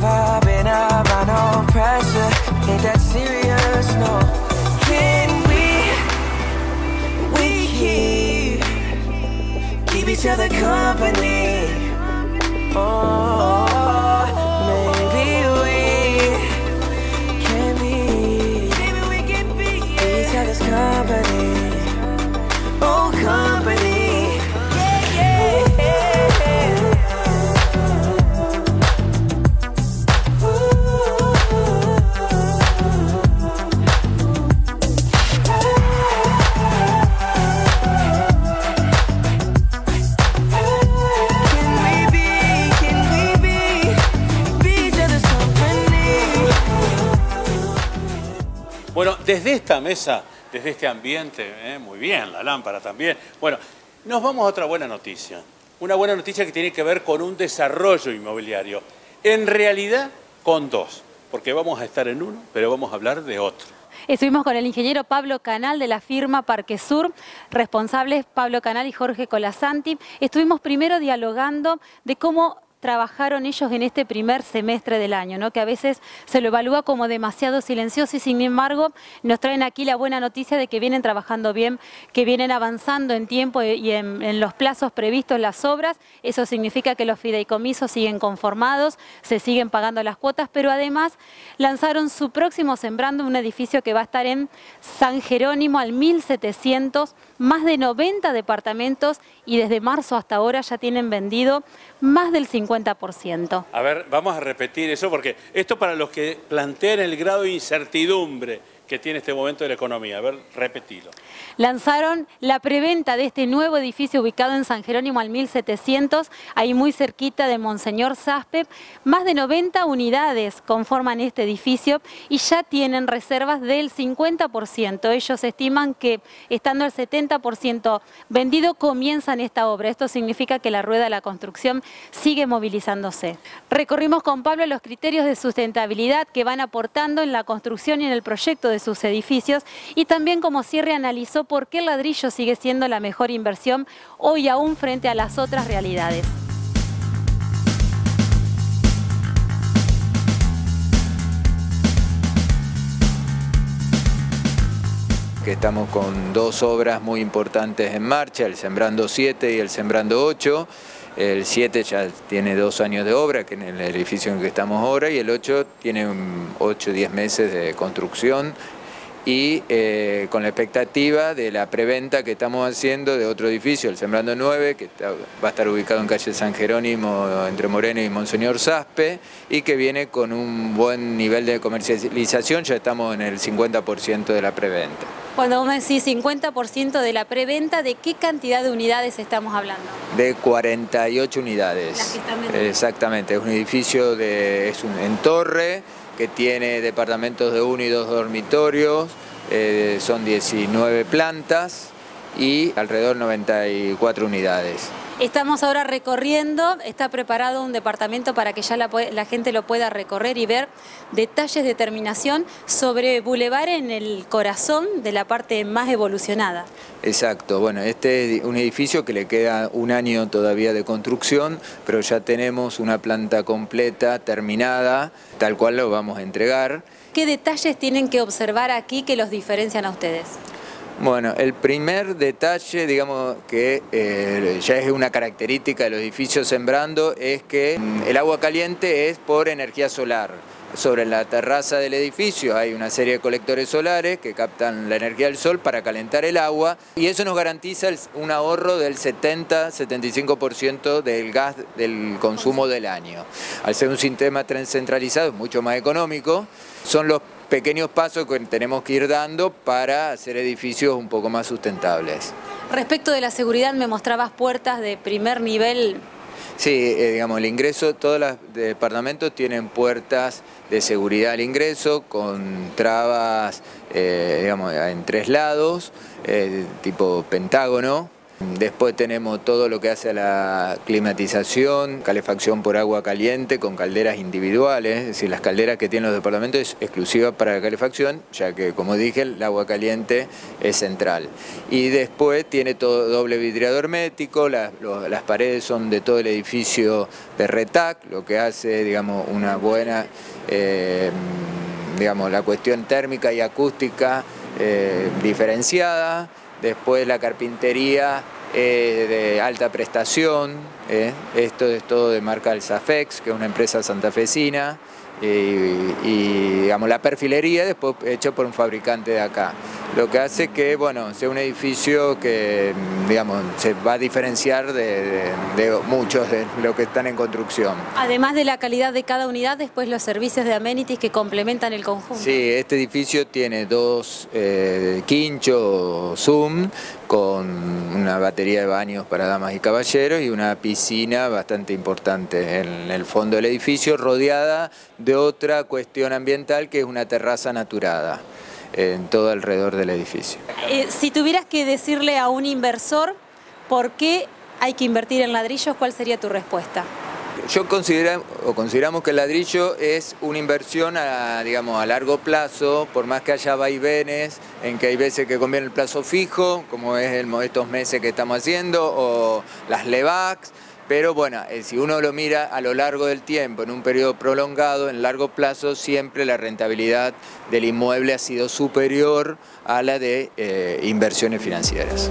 never been around no pressure. Ain't that serious? No. Can we, we keep, keep each other company? Oh, desde esta mesa, desde este ambiente, ¿eh? muy bien, la lámpara también. Bueno, nos vamos a otra buena noticia. Una buena noticia que tiene que ver con un desarrollo inmobiliario. En realidad, con dos, porque vamos a estar en uno, pero vamos a hablar de otro. Estuvimos con el ingeniero Pablo Canal de la firma Parque Sur, responsables Pablo Canal y Jorge Colasanti. Estuvimos primero dialogando de cómo trabajaron ellos en este primer semestre del año, ¿no? que a veces se lo evalúa como demasiado silencioso y sin embargo nos traen aquí la buena noticia de que vienen trabajando bien, que vienen avanzando en tiempo y en, en los plazos previstos las obras. Eso significa que los fideicomisos siguen conformados, se siguen pagando las cuotas, pero además lanzaron su próximo Sembrando, un edificio que va a estar en San Jerónimo al 1700, más de 90 departamentos y desde marzo hasta ahora ya tienen vendido más del 50%. A ver, vamos a repetir eso porque esto para los que plantean el grado de incertidumbre que tiene este momento de la economía. A ver, repetilo. Lanzaron la preventa de este nuevo edificio ubicado en San Jerónimo al 1700, ahí muy cerquita de Monseñor Zaspe. Más de 90 unidades conforman este edificio y ya tienen reservas del 50%. Ellos estiman que estando al 70% vendido comienzan esta obra. Esto significa que la rueda de la construcción sigue movilizándose. Recorrimos con Pablo los criterios de sustentabilidad que van aportando en la construcción y en el proyecto de sus edificios y también como cierre analizó por qué el ladrillo sigue siendo la mejor inversión hoy aún frente a las otras realidades. que estamos con dos obras muy importantes en marcha, el Sembrando 7 y el Sembrando 8. El 7 ya tiene dos años de obra, que en el edificio en el que estamos ahora, y el 8 tiene 8 o 10 meses de construcción y eh, con la expectativa de la preventa que estamos haciendo de otro edificio, el Sembrando 9, que va a estar ubicado en calle San Jerónimo, entre Moreno y Monseñor Zaspe, y que viene con un buen nivel de comercialización, ya estamos en el 50% de la preventa. Cuando uno decís 50% de la preventa, ¿de qué cantidad de unidades estamos hablando? De 48 unidades. Las que están. Exactamente, es un edificio de, es un, en torre que tiene departamentos de uno y dos dormitorios, eh, son 19 plantas y alrededor 94 unidades. Estamos ahora recorriendo, está preparado un departamento para que ya la, gente lo pueda recorrer y ver detalles de terminación sobre Boulevard en el corazón de la parte más evolucionada. Exacto, bueno, este es un edificio que le queda un año todavía de construcción, pero ya tenemos una planta completa, terminada, tal cual lo vamos a entregar. ¿Qué detalles tienen que observar aquí que los diferencian a ustedes? Bueno, el primer detalle, digamos que eh, ya es una característica de los edificios sembrando, es que mm, el agua caliente es por energía solar. Sobre la terraza del edificio hay una serie de colectores solares que captan la energía del sol para calentar el agua y eso nos garantiza un ahorro del 70-75% del gas del consumo del año. Al ser un sistema centralizado es mucho más económico, son los pequeños pasos que tenemos que ir dando para hacer edificios un poco más sustentables. Respecto de la seguridad, me mostrabas puertas de primer nivel. Sí, eh, digamos, el ingreso, todos los departamentos tienen puertas de seguridad al ingreso con trabas, eh, digamos, en tres lados, eh, tipo pentágono. Después tenemos todo lo que hace a la climatización, calefacción por agua caliente con calderas individuales, es decir, las calderas que tienen los departamentos es exclusiva para la calefacción, ya que como dije el agua caliente es central. Y después tiene todo doble vidriado hermético, las, paredes son de todo el edificio de RETAC, lo que hace digamos, una buena, eh, digamos, la cuestión térmica y acústica eh, diferenciada. Después la carpintería eh, de alta prestación, eh. esto es todo de marca Alsafex, que es una empresa santafesina, y, y, digamos, la perfilería después hecho por un fabricante de acá. Lo que hace que bueno, sea un edificio que digamos, se va a diferenciar de, de- de muchos de los que están en construcción. Además de la calidad de cada unidad, después los servicios de amenities que complementan el conjunto. Sí, este edificio tiene dos eh, quinchos Zoom con una batería de baños para damas y caballeros y una piscina bastante importante en el fondo del edificio, rodeada de otra cuestión ambiental que es una terraza naturada en todo alrededor del edificio. Eh, si tuvieras que decirle a un inversor por qué hay que invertir en ladrillos, ¿cuál sería tu respuesta? Yo considera, o consideramos que el ladrillo es una inversión a, digamos, a largo plazo, por más que haya vaivenes, en que hay veces que conviene el plazo fijo, como es el, estos meses que estamos haciendo, o las LEVAX, pero bueno, eh, si uno lo mira a lo largo del tiempo, en un periodo prolongado, en largo plazo, siempre la rentabilidad del inmueble ha sido superior a la de eh, inversiones financieras.